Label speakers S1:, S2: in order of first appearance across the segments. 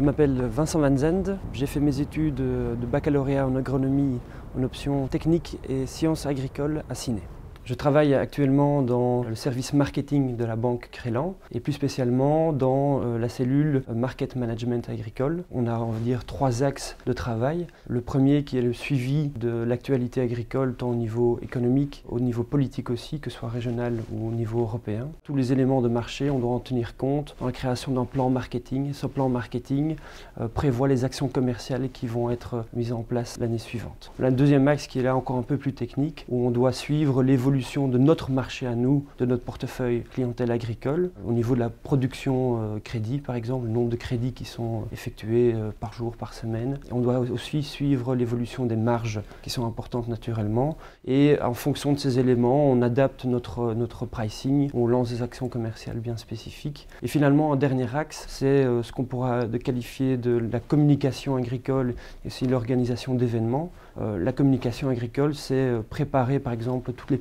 S1: m'appelle Vincent Van Zend, j'ai fait mes études de baccalauréat en agronomie en option technique et sciences agricoles à Ciné. Je travaille actuellement dans le service marketing de la banque Crélan et plus spécialement dans euh, la cellule Market Management Agricole. On a, on va dire, trois axes de travail. Le premier qui est le suivi de l'actualité agricole tant au niveau économique, au niveau politique aussi, que ce soit régional ou au niveau européen. Tous les éléments de marché, on doit en tenir compte dans la création d'un plan marketing. Ce plan marketing euh, prévoit les actions commerciales qui vont être mises en place l'année suivante. Le deuxième axe qui est là encore un peu plus technique, où on doit suivre l'évolution de notre marché à nous, de notre portefeuille clientèle agricole, au niveau de la production euh, crédit par exemple, le nombre de crédits qui sont effectués euh, par jour, par semaine. On doit aussi suivre l'évolution des marges qui sont importantes naturellement et en fonction de ces éléments, on adapte notre, notre pricing, on lance des actions commerciales bien spécifiques. Et finalement, un dernier axe, c'est euh, ce qu'on pourra qualifier de la communication agricole et aussi l'organisation d'événements. la communication agricole, c'est préparer par exemple toutes les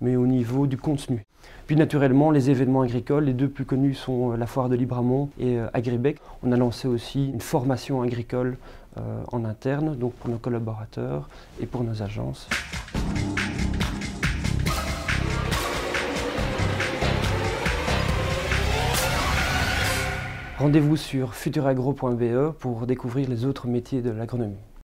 S1: mais au niveau du contenu. Puis naturellement, les événements agricoles, les deux plus connus sont euh, la foire de Libramont et euh, Agribec. On a lancé aussi une formation agricole euh, en interne, donc pour nos collaborateurs et pour nos agences. Rendez-vous sur futuragro.be pour découvrir les autres métiers de l'agronomie.